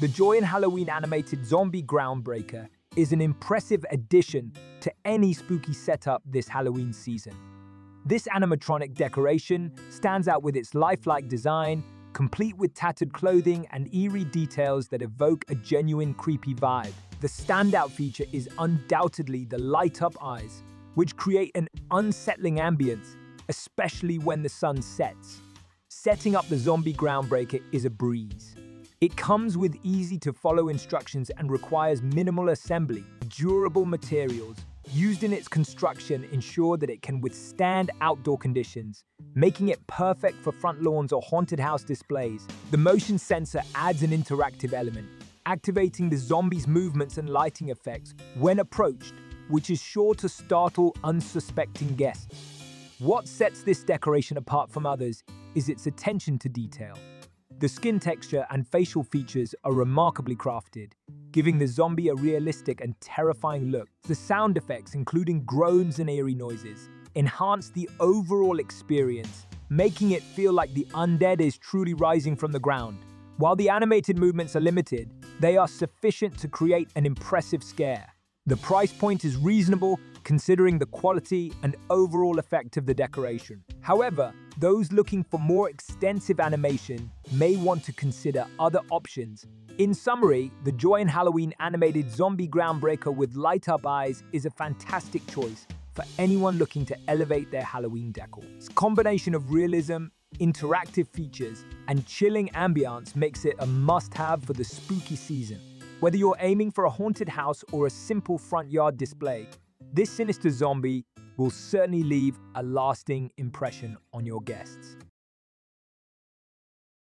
The JOYIN Halloween animated zombie groundbreaker is an impressive addition to any spooky setup this Halloween season. This animatronic decoration stands out with its lifelike design, complete with tattered clothing and eerie details that evoke a genuine creepy vibe. The standout feature is undoubtedly the light-up eyes, which create an unsettling ambience, especially when the sun sets. Setting up the zombie groundbreaker is a breeze. It comes with easy-to-follow instructions and requires minimal assembly. Durable materials used in its construction ensure that it can withstand outdoor conditions, making it perfect for front lawns or haunted house displays. The motion sensor adds an interactive element, activating the zombie's movements and lighting effects when approached, which is sure to startle unsuspecting guests. What sets this decoration apart from others is its attention to detail. The skin texture and facial features are remarkably crafted, giving the zombie a realistic and terrifying look. The sound effects, including groans and eerie noises, enhance the overall experience, making it feel like the undead is truly rising from the ground. While the animated movements are limited, they are sufficient to create an impressive scare. The price point is reasonable considering the quality and overall effect of the decoration. However, those looking for more extensive animation may want to consider other options. In summary, the JOYIN Halloween animated zombie groundbreaker with light-up eyes is a fantastic choice for anyone looking to elevate their Halloween decor. Its combination of realism, interactive features, and chilling ambiance makes it a must-have for the spooky season. Whether you're aiming for a haunted house or a simple front yard display, this sinister zombie will certainly leave a lasting impression on your guests.